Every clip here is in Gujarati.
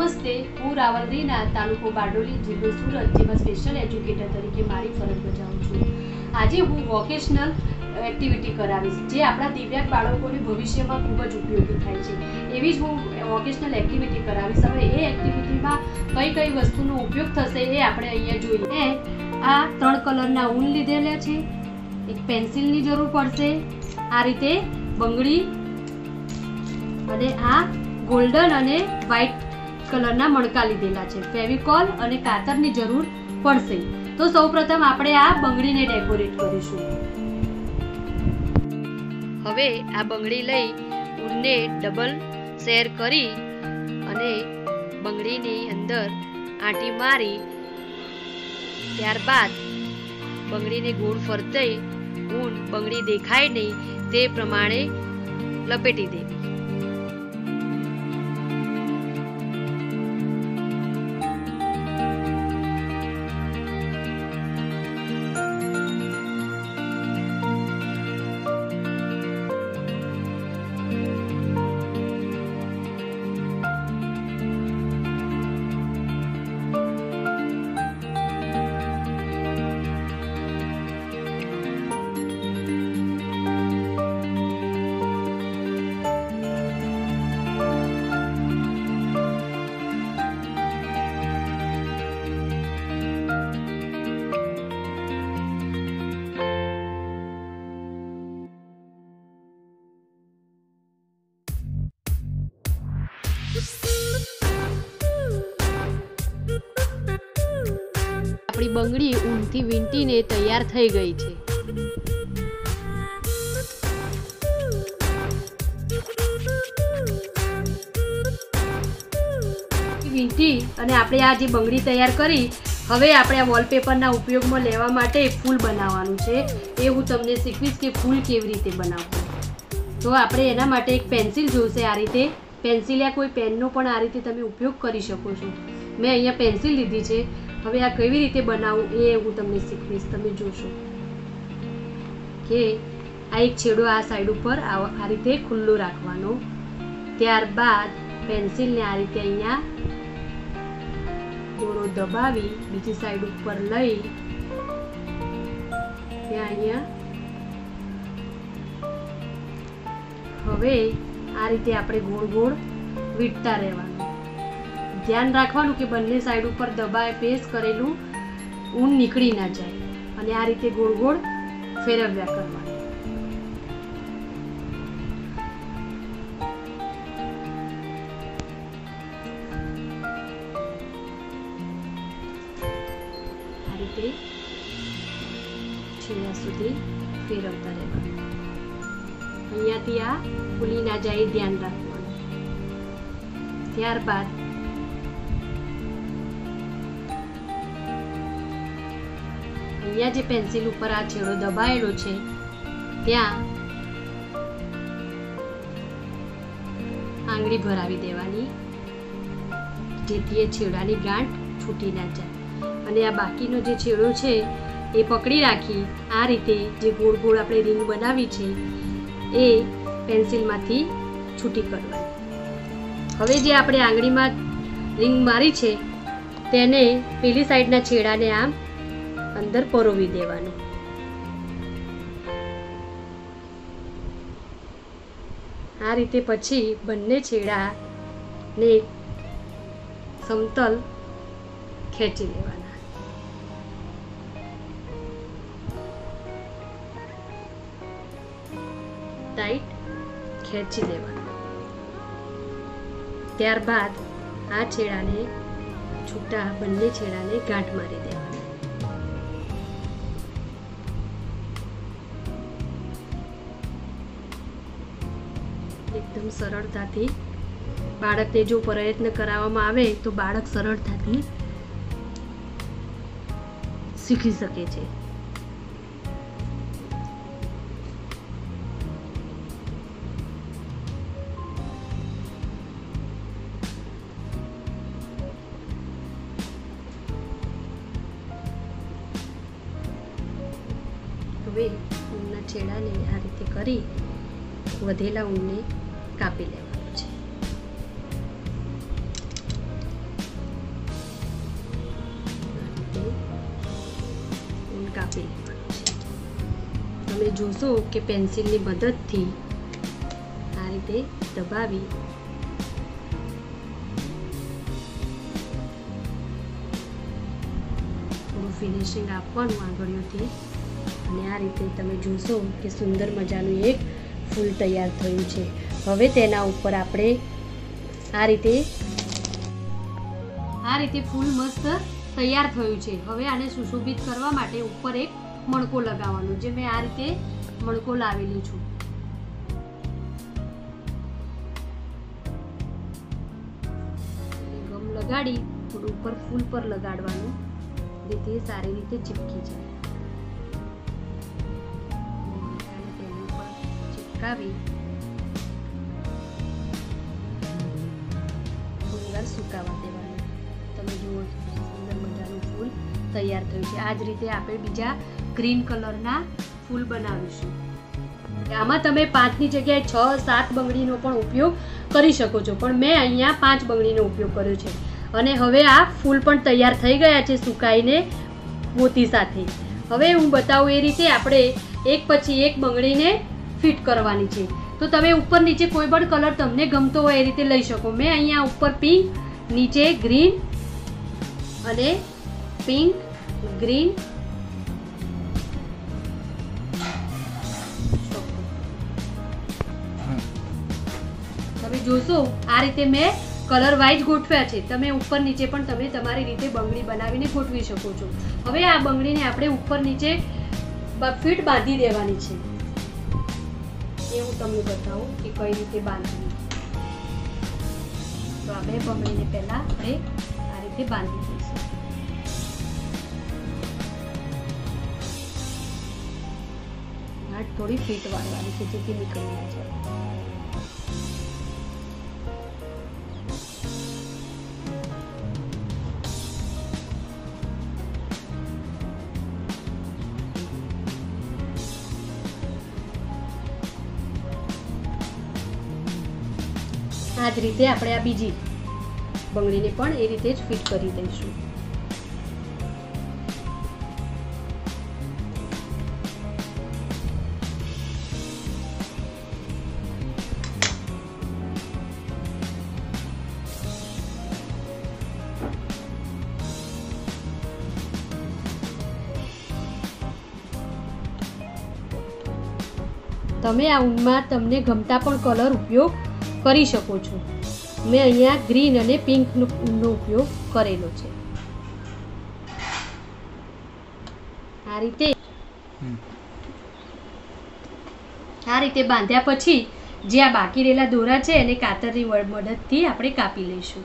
નમસ્તે, હું રાવલ રીના તાલુકો બારડોલી જિલ્લો સુરત, જેમાં સ્પેશિયલ એજ્યુકેટર તરીકે મારી ફરજ બજાવું છું. આજે હું વોકેશનલ એક્ટિવિટી કરાવીશ, જે આપણા દિવ્યાંગ બાળકોને ભવિષ્યમાં ખૂબ જ ઉપયોગી થાય છે. એવી જ હું વોકેશનલ એક્ટિવિટી કરાવીશ. હવે એ એક્ટિવિટીમાં કઈ કઈ વસ્તુનો ઉપયોગ થશે એ આપણે અહીંયા જોઈએ. આ ત્રણ કલરના ઊન લીધેલા છે, એક પેન્સિલની જરૂર પડશે, આ રીતે બંગડી, અને આ ગોલ્ડન અને વ્હાઇટ કલરના મણકા લીધેલા છે. ફેવિકોલ અને કાતરની જરૂર પડશે. તો સૌપ્રથમ આપણે આ બંગડીને ડેકોરેટ કરીશું. હવે આ બંગડી લઈ ઊનને ડબલ શેર કરી અને બંગડીની અંદર આંટી મારી ત્યારબાદ બંગડીને ગોળ ફરતે ઊન બંગડી દેખાય નહીં તે પ્રમાણે લપેટી દેવી. આપણી બંગડી ઊનથી વીંટીને તૈયાર થઈ ગઈ છે. વીંટી અને આપણે આ જે બંગડી તૈયાર કરી, હવે આપણે આ વોલપેપરના ઉપયોગમાં લેવા માટે ફૂલ બનાવવાનું છે. એ હું તમને શીખવીશ કે ફૂલ કેવી રીતે બનાવવું. તો આપણે એના માટે એક પેન્સિલ જોઈશે આ રીતે. પેન્સિલ યા કોઈ પેનનો પણ આ રીતે તમે ઉપયોગ કરી શકો છો. મેં અહીંયા પેન્સિલ લીધી છે. હવે આ કેવી રીતે બનાવવું એ હું તમને શીખવીશ, તમે જોશો. કે આ એક છેડો આ સાઈડ ઉપર આ રીતે ખુલ્લો રાખવાનો. ત્યારબાદ પેન્સિલને આ રીતે અહીંયા દોરો દબાવી બીજી સાઈડ ઉપર લઈ ત્યાં અહીંયા હવે આ રીતે આપણે ગોળ ગોળ વીટતા રહેવાનું. ધ્યાન રાખવાનું કે બંને સાઈડ ઉપર દબાય પેસ્ટ કરેલું ઊન નીકળી ના જાય. અને આ રીતે ગોળ ગોળ ફેરવ્યા કરવાનું. રીતે સુધી ફેરવતા અહીંયાથી આ ભૂલી ના જાય ધ્યાન રાખવાનું. ત્યારબાદ અહીંયા જે પેન્સિલ ઉપર આ છેડો દબાયેલો છે ત્યાં આંગળી ભરાવી દેવાની જેથી એ છેડાની ગાંઠ છૂટી ના જાય અને આ બાકીનો જે છેડો છે એ પકડી રાખી આ રીતે જે ગોળ ગોળ આપણે રીંગ બનાવી છે એ પેન્સિલમાંથી છૂટી કરવાની હવે જે આપણે આંગળીમાં રીંગ મારી છે તેને પેલી સાઈડના છેડાને આમ અંદર પરોવી દેવાનું. આ રીતે પછી બંને છેડાને સમતલ ખેંચી લેવાના. ટાઈટ ખેંચી લેવાનું. ત્યારબાદ આ છેડાને છૂટા બંને છેડાને ગાંઠ મારી દેવાના. એકદમ સરળતાથી બાળકને જો પ્રયત્ન કરાવવામાં આવે તો બાળક સરળતાથી શીખી શકે છે. હવે ઊનના છેડાને આ રીતે કરી વધેલા ઊનને કાપી લેવાનું છે. કાપી તમે જોશો કે પેન્સિલની મદદથી આ રીતે દબાવી થોડું ફિનિશિંગ આપવાનું આંગળીઓથી. અને આ રીતે તમે જોશો કે સુંદર મજાનું એક ફૂલ તૈયાર થયું છે. હવે તેના ઉપર આપણે આ રીતે આ રીતે ફૂલ મસ્ત તૈયાર થયું છે. હવે આને સુશોભિત કરવા માટે ઉપર એક મણકો લગાવવાનો, જે મેં આ રીતે મણકો લાવેલી છું. ગમ લગાડી, થોડું ઉપર ફૂલ પર લગાડવાનું, જેથી સારી રીતે ચીપકી જાય. ચીપકાવી વાર સુકાવા દેવાનું. તમે જુઓ સુંદર મજાનું ફૂલ તૈયાર થયું છે. આ જ રીતે આપણે બીજા ગ્રીન કલરના ફૂલ બનાવીશું. આમાં તમે પાંચની જગ્યાએ છ, સાત બંગડીનો પણ ઉપયોગ કરી શકો છો. પણ મેં અહીંયા પાંચ બંગડીનો ઉપયોગ કર્યો છે. અને હવે આ ફૂલ પણ તૈયાર થઈ ગયા છે સુકાઈને મોતી સાથે. હવે હું બતાવું એ રીતે આપણે એક પછી એક બંગડીને ફિટ કરવાની છે. તો તમે ઉપર નીચે કોઈ પણ કલર તમને ગમતો હોય એ રીતે લઈ શકો. મેં અહીંયા ઉપર પિંક નીચે ગ્રીન અને પિંક ગ્રીન તમે જોશો, આ રીતે મેં કલર વાઇઝ ગોઠવ્યા છે. તમે ઉપર નીચે પણ તમે તમારી રીતે બંગડી બનાવીને ગોઠવી શકો છો. હવે આ બંગડીને આપણે ઉપર નીચે ફીટ બાંધી દેવાની છે. એ હું તમને બતાવું કે કઈ રીતે બાંધવી. તો આ બે પહેલાં આપણે આ રીતે બાંધી દઈશું ગાંઠ થોડી ફીટ વાળવાની છે જેથી નીકળી જાય આ જ રીતે આપણે આ બીજી બંગડીને પણ એ રીતે જ ફિટ કરી દઈશું. તમે આ ઊનમાં તમને ગમતા પણ કલર ઉપયોગ કરી શકો છો. મેં અહીંયા ગ્રીન અને પિંકનો ઉપયોગ કરેલો છે. આ રીતે આ રીતે બાંધ્યા પછી જે આ બાકી રહેલા દોરા છે એને કાતરની મદદથી આપણે કાપી લઈશું.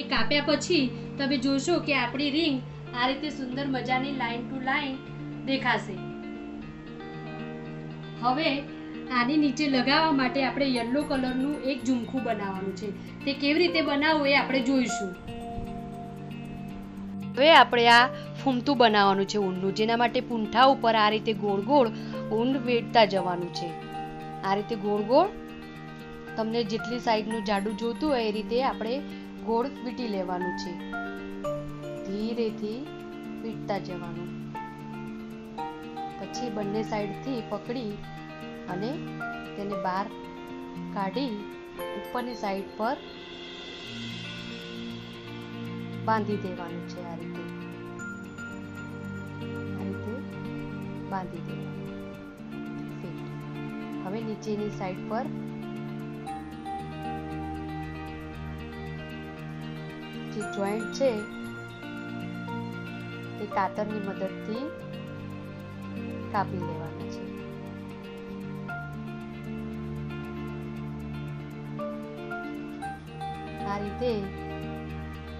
એ કાપ્યા પછી તમે જોશો કે આપણી રિંગ આ રીતે સુંદર મજાની લાઈન ટુ લાઈન દેખાશે. હવે આની નીચે લગાવવા માટે આપણે યલો કલરનું એક ઝુમખું બનાવવાનું છે. તે કેવી રીતે બનાવવું એ આપણે જોઈશું. હવે આપણે આ ફૂમતું બનાવવાનું છે ઊંડનું જેના માટે પૂંઠા ઉપર આ રીતે ગોળ ગોળ ઊંડ વેડતા જવાનું છે. આ રીતે ગોળ ગોળ તમને જેટલી સાઈડનું જાડું જોતું હોય એ રીતે આપણે ગોળ વીટી લેવાનું છે. ધીરેથી વીટતા જવાનું. પછી બંને સાઈડથી પકડી અને તેને બહાર કાઢી ઉપરની સાઈડ પર બાંધી દેવાનું છે આ રીતે. આ રીતે બાંધી દેવાનું. હવે નીચેની સાઈડ પર જે જોઈન્ટ છે તે કાતરની મદદથી કાપી લેવાના છે. આ રીતે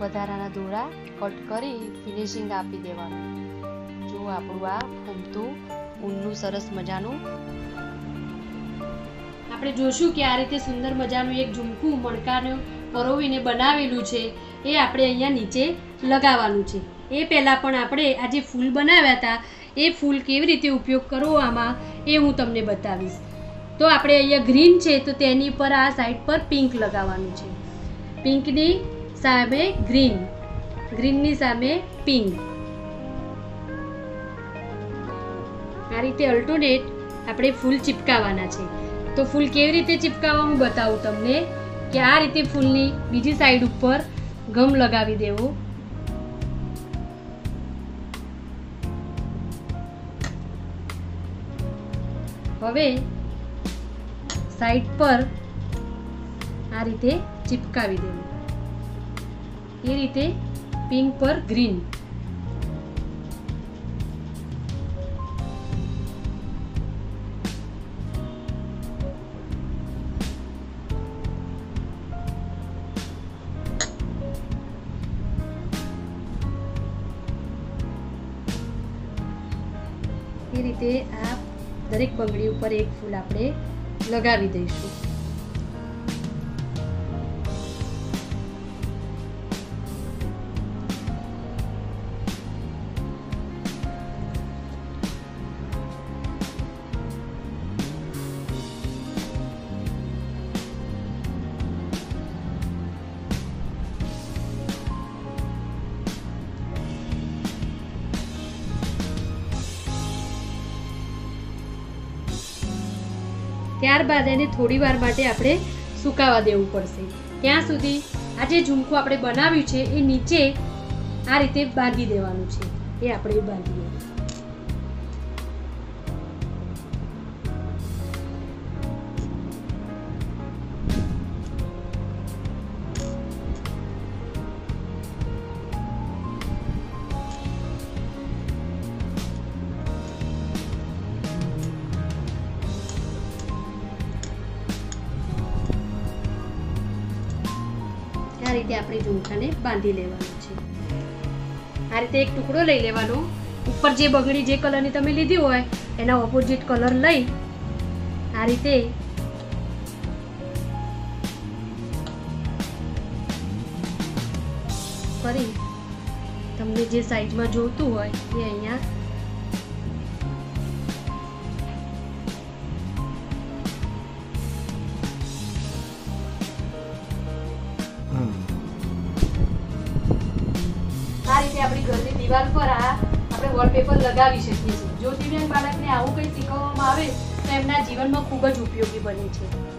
વધારાના દોરા કટ કરી ફિનિશિંગ આપી દેવાનું. જો આપણું આ ફૂમતું ઊનનું સરસ મજાનું આપણે જોશું કે આ રીતે સુંદર મજાનું એક ઝુમકું મણકાનું પરોવીને બનાવેલું છે, એ આપણે અહીંયા નીચે લગાવવાનું છે. એ પહેલાં પણ આપણે આ જે ફૂલ બનાવ્યા હતા એ ફૂલ કેવી રીતે ઉપયોગ કરવો આમાં એ હું તમને બતાવીશ. તો આપણે અહીંયા ગ્રીન છે તો તેની પર આ સાઈડ પર પિંક લગાવવાનું છે. પિંકની સામે ગ્રીન. ગ્રીનની સામે પિંક. આ રીતે અલ્ટરનેટ આપણે ફૂલ ચિપકાવવાના છે. તો ફૂલ કેવી રીતે ચીપકાવવા હું બતાવું તમને કે આ રીતે ફૂલની બીજી સાઈડ ઉપર ગમ લગાવી દેવો. હવે સાઈડ પર આ રીતે ચિપકાવી દેવું. એ રીતે પિંક પર ગ્રીન એ રીતે આ દરેક બંગડી ઉપર એક ફૂલ આપણે લગાવી દઈશું. ત્યારબાદ એને થોડી વાર માટે આપણે સુકાવા દેવું પડશે. ત્યાં સુધી આ જે ઝુમખું આપણે બનાવ્યું છે, એ નીચે આ રીતે બાંધી દેવાનું છે. એ આપણે બાંધીએ. રીતે આપણે ઝુમખાને બાંધી લેવાનું છે. આ રીતે એક ટુકડો લઈ લેવાનો. ઉપર જે બગડી જે કલરની તમે લીધી હોય, એના ઓપોઝિટ કલર લઈ આ રીતે કરી. તમને જે સાઈઝમાં જોઈતું હોય એ અહીંયા રીતે આપણી ઘરની દિવાલ પર આ આપણે વોલપેપર લગાવી શકીએ છીએ. જો દિવ્યાંગ બાળકને આવું કંઈ શીખવવામાં આવે તો એમના જીવનમાં ખૂબ જ ઉપયોગી બને છે.